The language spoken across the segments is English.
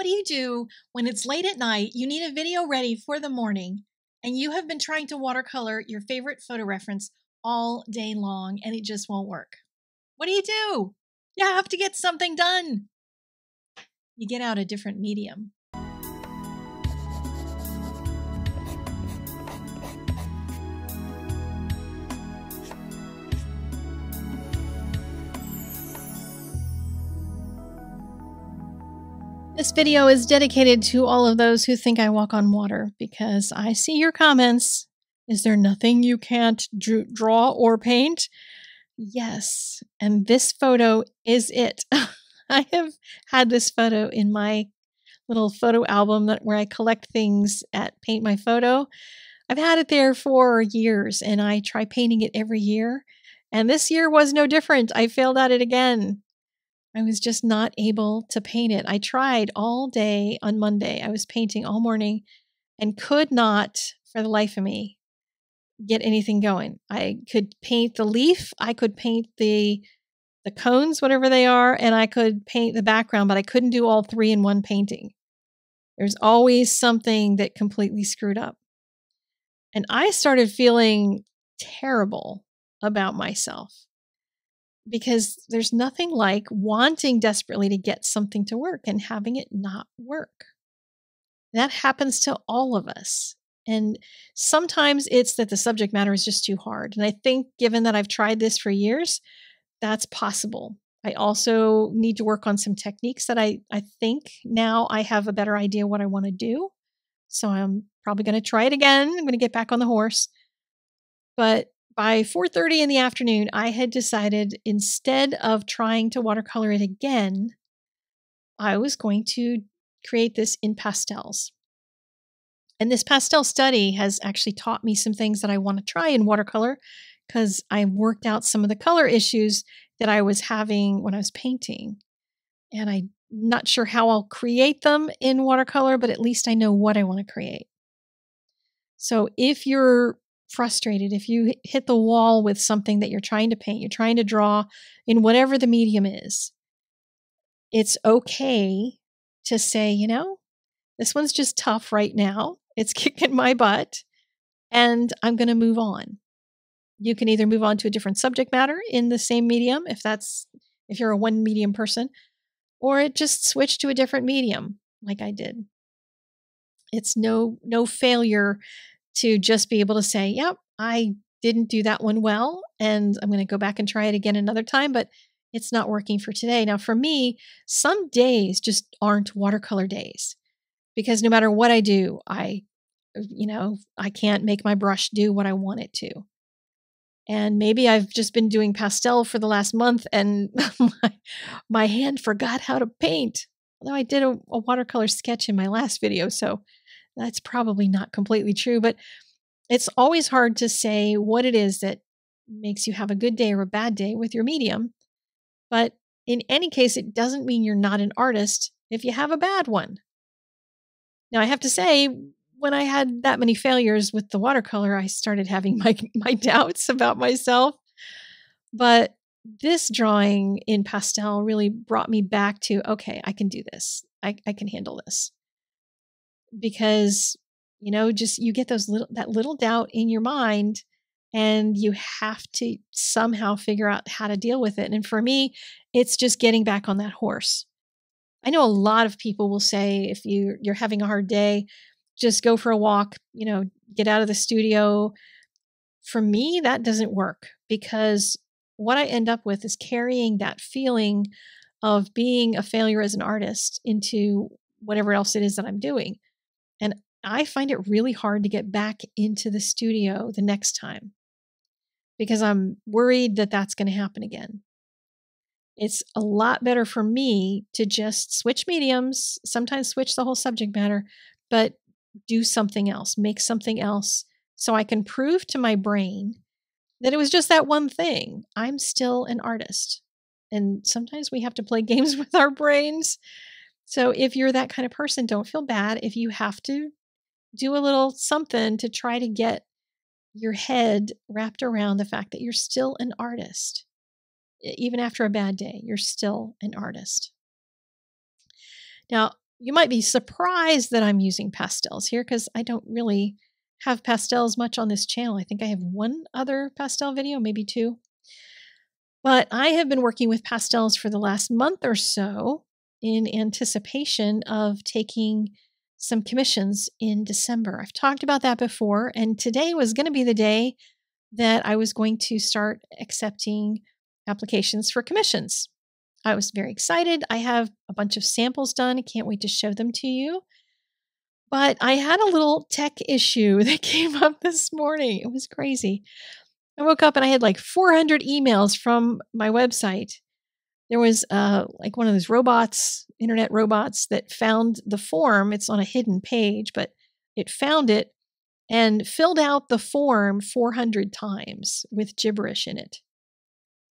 What do you do when it's late at night, you need a video ready for the morning, and you have been trying to watercolor your favorite photo reference all day long and it just won't work? What do you do? You have to get something done. You get out a different medium. This video is dedicated to all of those who think I walk on water because I see your comments. Is there nothing you can't draw or paint? Yes, and this photo is it. I have had this photo in my little photo album that where I collect things at Paint My Photo. I've had it there for years and I try painting it every year. And this year was no different. I failed at it again. I was just not able to paint it. I tried all day on Monday. I was painting all morning and could not, for the life of me, get anything going. I could paint the leaf, I could paint the the cones, whatever they are, and I could paint the background, but I couldn't do all three in one painting. There's always something that completely screwed up. And I started feeling terrible about myself because there's nothing like wanting desperately to get something to work and having it not work. That happens to all of us. And sometimes it's that the subject matter is just too hard. And I think, given that I've tried this for years, that's possible. I also need to work on some techniques that I, I think now I have a better idea what I want to do. So I'm probably going to try it again. I'm going to get back on the horse. But by 4:30 in the afternoon, I had decided instead of trying to watercolor it again, I was going to create this in pastels. And this pastel study has actually taught me some things that I want to try in watercolor because I worked out some of the color issues that I was having when I was painting. And I'm not sure how I'll create them in watercolor, but at least I know what I want to create. So if you're frustrated, if you hit the wall with something that you're trying to paint, you're trying to draw in whatever the medium is, it's okay to say, you know, this one's just tough right now. It's kicking my butt, and I'm going to move on. You can either move on to a different subject matter in the same medium, if that's if you're a one medium person, or it just switch to a different medium, like I did. It's no no failure to just be able to say, yep, I didn't do that one well, and I'm going to go back and try it again another time, but it's not working for today. Now, for me, some days just aren't watercolor days because no matter what I do, I, uh, you know, I can't make my brush do what I want it to. And maybe I've just been doing pastel for the last month and my, my hand forgot how to paint. Although I did a, a watercolor sketch in my last video, so that's probably not completely true, but it's always hard to say what it is that makes you have a good day or a bad day with your medium. But in any case, it doesn't mean you're not an artist if you have a bad one. Now, I have to say, when I had that many failures with the watercolor, I started having my, my doubts about myself. But this drawing in pastel really brought me back to okay, I can do this. I, I can handle this because you know just you get those little that little doubt in your mind and you have to somehow figure out how to deal with it and for me it's just getting back on that horse. I know a lot of people will say if you you're having a hard day just go for a walk you know get out of the studio. For me that doesn't work because what i end up with is carrying that feeling of being a failure as an artist into whatever else it is that i'm doing I find it really hard to get back into the studio the next time because I'm worried that that's going to happen again. It's a lot better for me to just switch mediums, sometimes switch the whole subject matter, but do something else, make something else so I can prove to my brain that it was just that one thing. I'm still an artist. And sometimes we have to play games with our brains so if you're that kind of person, don't feel bad if you have to do a little something to try to get your head wrapped around the fact that you're still an artist. Even after a bad day, you're still an artist. Now, you might be surprised that I'm using pastels here because I don't really have pastels much on this channel. I think I have one other pastel video, maybe two. But I have been working with pastels for the last month or so in anticipation of taking some commissions in December. I've talked about that before, and today was going to be the day that I was going to start accepting applications for commissions. I was very excited. I have a bunch of samples done. I can't wait to show them to you. But I had a little tech issue that came up this morning. It was crazy. I woke up and I had like 400 emails from my website. There was uh, like one of those robots, internet robots, that found the form. It's on a hidden page, but it found it and filled out the form 400 times with gibberish in it.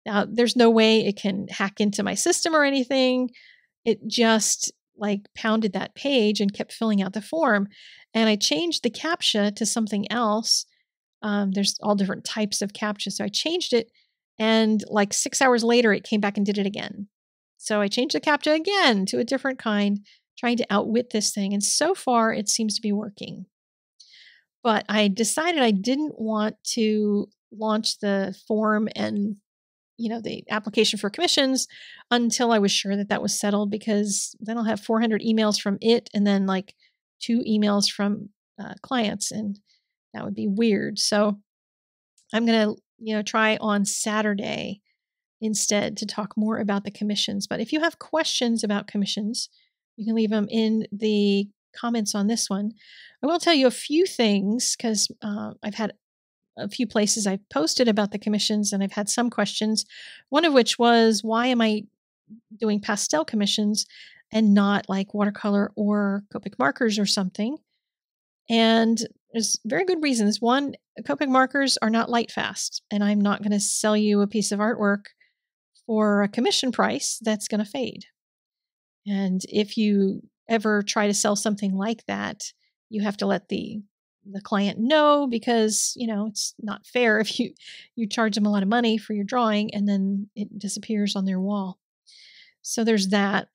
Now, there's no way it can hack into my system or anything. It just like pounded that page and kept filling out the form. And I changed the CAPTCHA to something else um, there's all different types of CAPTCHA. So I changed it, and like six hours later, it came back and did it again. So I changed the CAPTCHA again to a different kind, trying to outwit this thing. And so far, it seems to be working. But I decided I didn't want to launch the form and you know the application for commissions until I was sure that that was settled because then I'll have 400 emails from it and then like two emails from uh, clients and that would be weird. So I'm going to, you know, try on Saturday instead to talk more about the commissions. But if you have questions about commissions, you can leave them in the comments on this one. I will tell you a few things because uh, I've had a few places I've posted about the commissions and I've had some questions. One of which was, why am I doing pastel commissions and not like watercolor or Copic markers or something? And there's very good reasons. One, Copic markers are not light fast, and I'm not going to sell you a piece of artwork for a commission price that's going to fade. And if you ever try to sell something like that, you have to let the the client know because you know it's not fair if you you charge them a lot of money for your drawing and then it disappears on their wall. So there's that.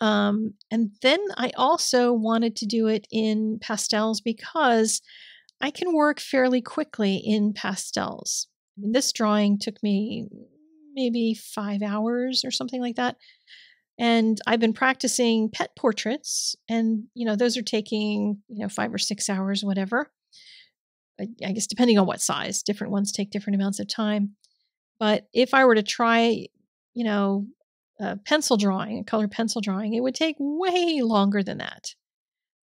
Um, and then I also wanted to do it in pastels because I can work fairly quickly in pastels. I mean, this drawing took me maybe five hours or something like that. And I've been practicing pet portraits, and you know, those are taking, you know, five or six hours, whatever. I, I guess depending on what size, different ones take different amounts of time. But if I were to try, you know, a pencil drawing, a color pencil drawing, it would take way longer than that.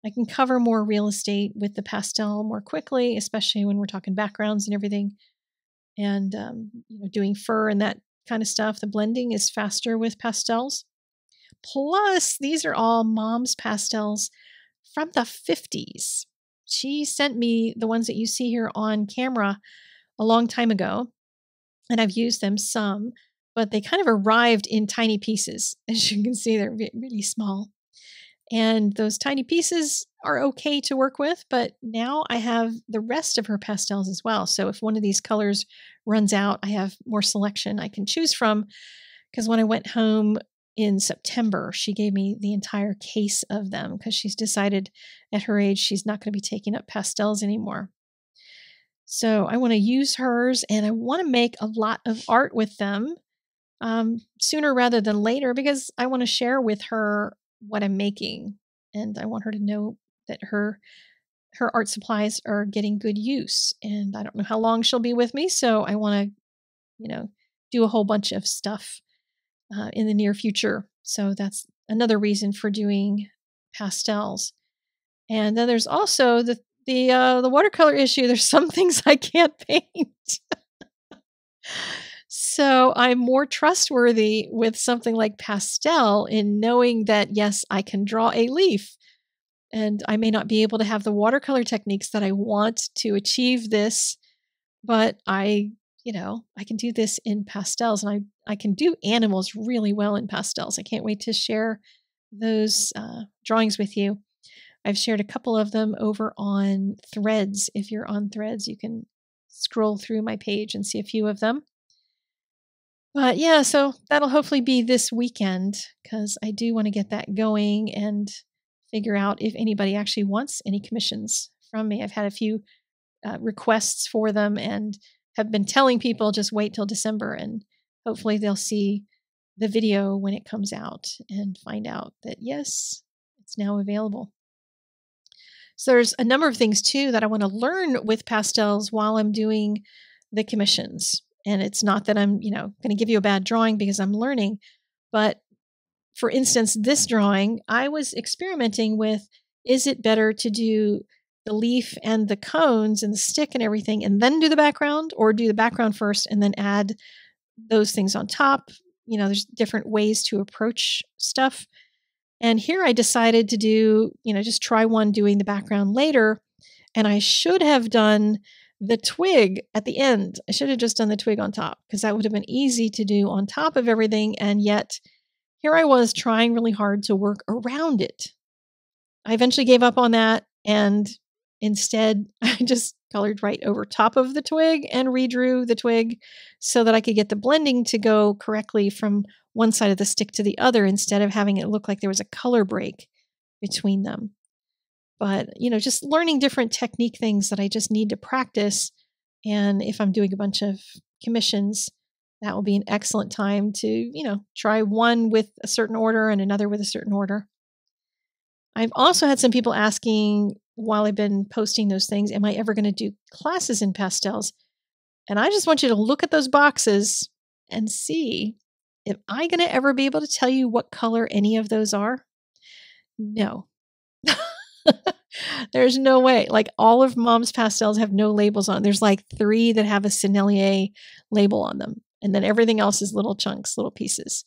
I can cover more real estate with the pastel more quickly, especially when we're talking backgrounds and everything. And um, you know, doing fur and that kind of stuff, the blending is faster with pastels. Plus, these are all mom's pastels from the 50s. She sent me the ones that you see here on camera a long time ago, and I've used them some but they kind of arrived in tiny pieces. As you can see, they're really small. And those tiny pieces are okay to work with, but now I have the rest of her pastels as well. So if one of these colors runs out, I have more selection I can choose from. Because when I went home in September, she gave me the entire case of them because she's decided at her age she's not going to be taking up pastels anymore. So I want to use hers and I want to make a lot of art with them um, sooner rather than later because I want to share with her what I'm making, and I want her to know that her her art supplies are getting good use. And I don't know how long she'll be with me, so I want to, you know, do a whole bunch of stuff uh, in the near future. So that's another reason for doing pastels. And then there's also the the uh, the watercolor issue. There's some things I can't paint. So I'm more trustworthy with something like pastel in knowing that, yes, I can draw a leaf. And I may not be able to have the watercolor techniques that I want to achieve this, but I, you know, I can do this in pastels and I, I can do animals really well in pastels. I can't wait to share those uh, drawings with you. I've shared a couple of them over on threads. If you're on threads, you can scroll through my page and see a few of them. But yeah, so that'll hopefully be this weekend because I do want to get that going and figure out if anybody actually wants any commissions from me. I've had a few uh, requests for them and have been telling people just wait till December and hopefully they'll see the video when it comes out and find out that yes, it's now available. So there's a number of things too that I want to learn with pastels while I'm doing the commissions. And it's not that I'm, you know, going to give you a bad drawing because I'm learning, but for instance, this drawing, I was experimenting with is it better to do the leaf and the cones and the stick and everything and then do the background or do the background first and then add those things on top? You know, there's different ways to approach stuff. And here I decided to do, you know, just try one doing the background later. And I should have done the twig at the end. I should have just done the twig on top because that would have been easy to do on top of everything. And yet here I was trying really hard to work around it. I eventually gave up on that and instead I just colored right over top of the twig and redrew the twig so that I could get the blending to go correctly from one side of the stick to the other instead of having it look like there was a color break between them. But, you know, just learning different technique things that I just need to practice. And if I'm doing a bunch of commissions, that will be an excellent time to, you know, try one with a certain order and another with a certain order. I've also had some people asking while I've been posting those things, am I ever going to do classes in pastels? And I just want you to look at those boxes and see am I going to ever be able to tell you what color any of those are? No. There's no way. Like all of mom's pastels have no labels on. There's like three that have a Sennelier label on them and then everything else is little chunks, little pieces.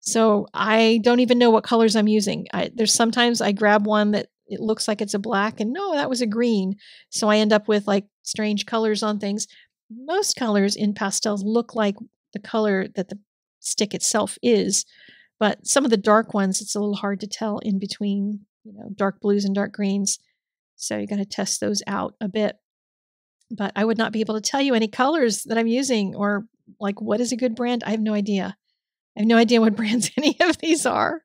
So I don't even know what colors I'm using. I, there's sometimes I grab one that it looks like it's a black and no, that was a green. So I end up with like strange colors on things. Most colors in pastels look like the color that the stick itself is, but some of the dark ones, it's a little hard to tell in between, you know, dark blues and dark greens. So you got to test those out a bit. But I would not be able to tell you any colors that I'm using or like what is a good brand? I have no idea. I have no idea what brands any of these are.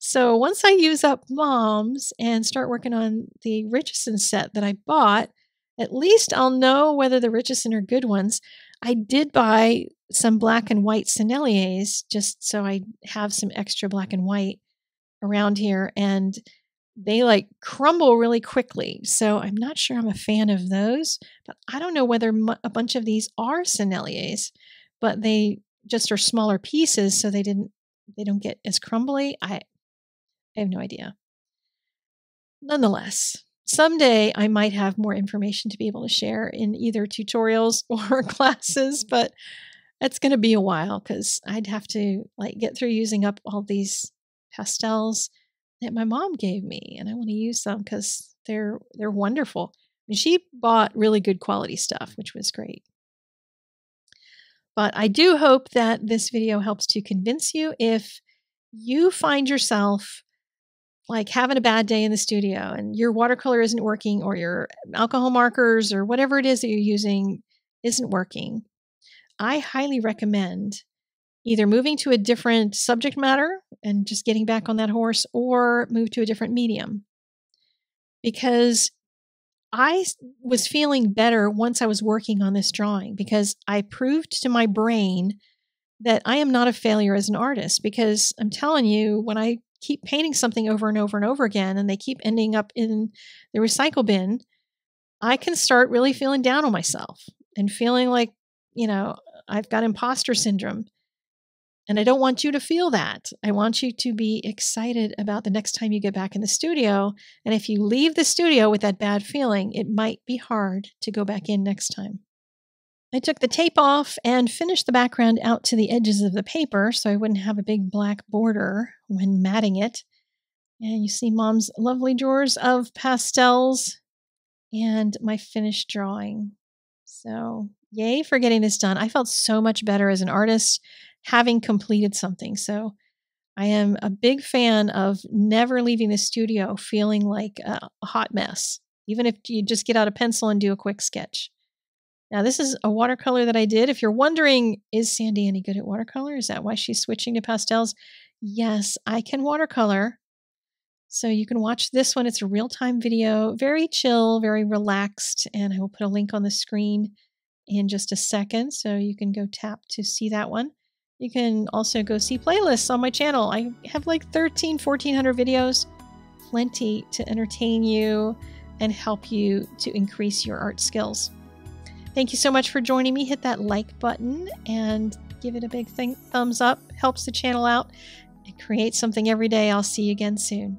So once I use up mom's and start working on the Richeson set that I bought, at least I'll know whether the Richeson are good ones. I did buy some black and white Senneliers just so I have some extra black and white around here and they like crumble really quickly. So I'm not sure I'm a fan of those, but I don't know whether a bunch of these are Senneliers, but they just are smaller pieces so they didn't they don't get as crumbly. I I have no idea. Nonetheless, someday I might have more information to be able to share in either tutorials or classes, but it's going to be a while cuz I'd have to like get through using up all these pastels that my mom gave me and I want to use them because they're they're wonderful. And she bought really good quality stuff, which was great. But I do hope that this video helps to convince you if you find yourself like having a bad day in the studio and your watercolor isn't working or your alcohol markers or whatever it is that you're using isn't working. I highly recommend either moving to a different subject matter and just getting back on that horse or move to a different medium. Because I was feeling better once I was working on this drawing because I proved to my brain that I am not a failure as an artist. Because I'm telling you, when I keep painting something over and over and over again and they keep ending up in the recycle bin, I can start really feeling down on myself and feeling like, you know, I've got imposter syndrome. And I don't want you to feel that. I want you to be excited about the next time you get back in the studio. And if you leave the studio with that bad feeling, it might be hard to go back in next time. I took the tape off and finished the background out to the edges of the paper so I wouldn't have a big black border when matting it. And you see mom's lovely drawers of pastels and my finished drawing. So, yay for getting this done. I felt so much better as an artist having completed something. So I am a big fan of never leaving the studio feeling like a, hot mess, even if you just get out a pencil and do a quick sketch. Now, this is a watercolor that I did. If you're wondering, is Sandy any good at watercolor? Is that why she's switching to pastels? Yes, I can watercolor. So you can watch this one. It's a real time video, very chill, very relaxed. And I will put a link on the screen in just a second. So you can go tap to see that one. You can also go see playlists on my channel. I have like 13, 1400 videos, plenty to entertain you and help you to increase your art skills. Thank you so much for joining me. Hit that like button and give it a big thumbs up. Helps the channel out. and create something every day. I'll see you again soon.